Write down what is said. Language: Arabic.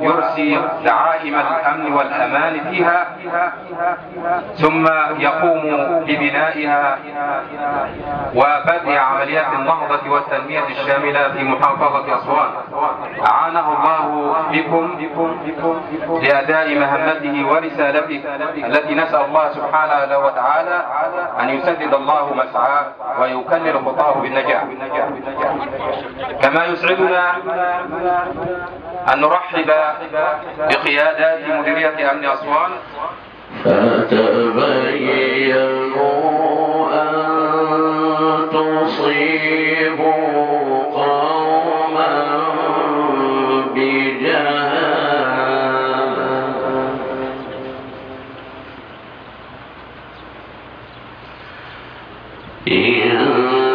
يرسي دعائم الأمن والأمان فيها ثم يقوم ببنائها وبدء عمليات النهضة والتنمية الشاملة في محافظة أسوان. أعانه الله بكم لأداء مهمته ورسالته التي نسأل الله سبحانه وتعالى أن يسدد الله مسعاه ويكمل خطاه بالنجاح كما يسعدنا أن نرحب بقيادات مديرية أمن أسوان. فتبينوا أن تصيبوا قوما بجهالة إن